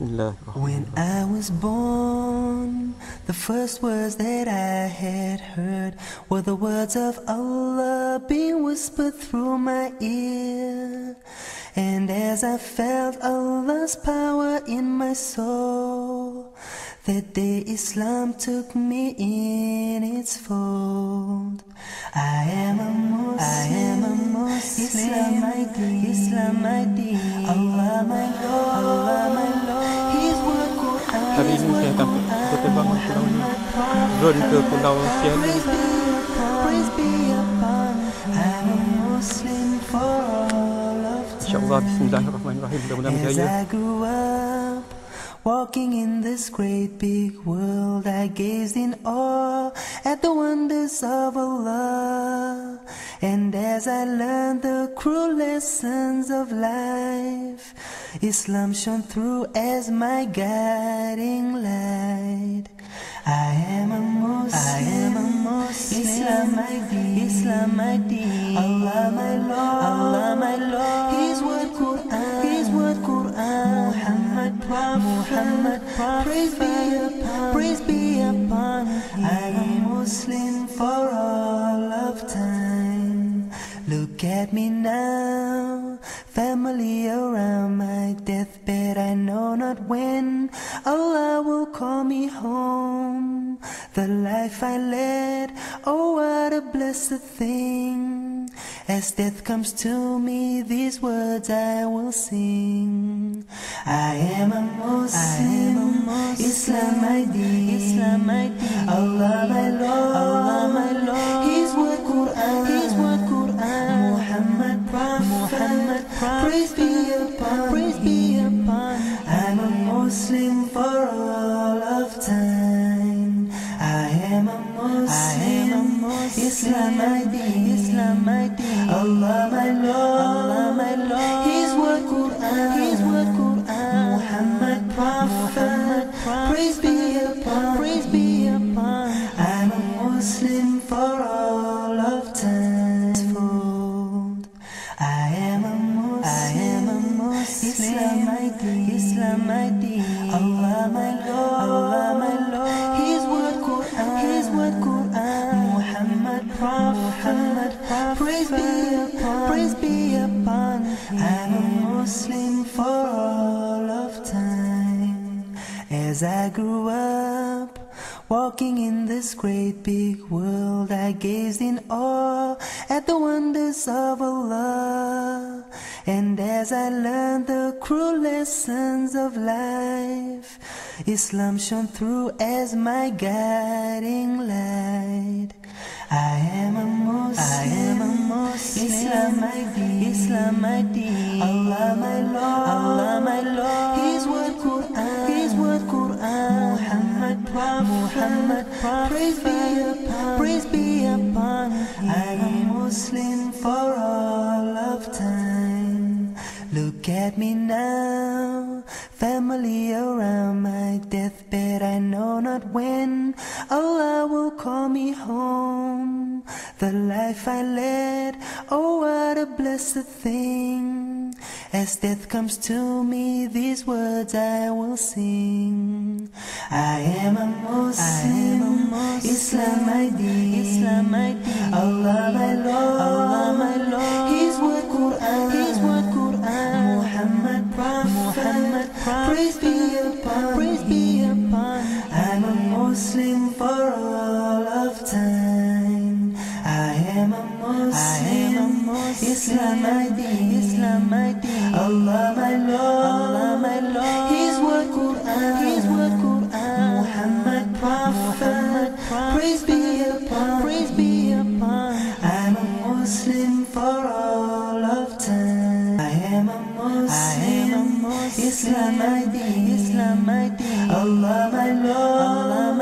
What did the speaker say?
When I was born, the first words that I had heard were the words of Allah being whispered through my ear. And as I felt Allah's power in my soul, that day Islam took me in its fold. I am a Muslim, I am a Muslim, Islam my deen, Islam my deen, Allah my Lord. I'm a Muslim for all of time. InsyaAllah Bismillahirrahmanirrahim Mudah-mudahan berjaya I grew up, walking in this great big world, I gazed in awe at the wonders of Allah. And as I learned the cruel lessons of life, Islam shone through as my guiding light. I am a Muslim, I am a Muslim, Islam my deen, Islam my deen, Allah my Lord, Allah my Lord, His word Quran, His word Quran, Muhammad Prophet, Muhammad Prophet, praise be upon, praise be upon, I'm a Muslim for all of time. Look at me now, family around my deathbed. I know not when Allah will call me home. The life I led, oh, what a blessed thing. As death comes to me, these words I will sing. I am a Muslim, Islam my deen, Islam my deen, Allah my Lord, Allah my Lord, His word Quran, praise be upon, praise be upon, I'm a Muslim for all of time. I am a Muslim, I am a Muslim, Islam my deen, Islam my deen, Allah my Lord, Allah my Lord, His word Quran, His word Quran, Prophet, Muhammad praise be upon, praise be upon, I'm a Muslim for all of time. As I grew up, walking in this great big world, I gazed in awe at the wonders of Allah. And as I learned the cruel lessons of life, Islam shone through as my guiding light. I am a Muslim, I am a Muslim, Islam my deen, Islam my deen, Allah my Lord, Allah my Lord, Muhammad praise be upon, praise be upon, I'm a Muslim for all of time. Look at me now, family around my deathbed. I know not when Allah will call me home. The life I led, oh, what a blessed thing. As death comes to me, these words I will sing. I am a Muslim, Islam my deen, Islam my deen, Allah my Lord, Allah my Lord, His word Quran, His word Quran, Muhammad Prophet, Muhammad Prophet, praise be upon, praise be upon, I'm a Muslim for all of time. I am a Muslim, I am a Muslim, Islam my deen, Islam my deen, Allah my Lord, Allah يسلم ايدي يسلم ايدي الله ملوم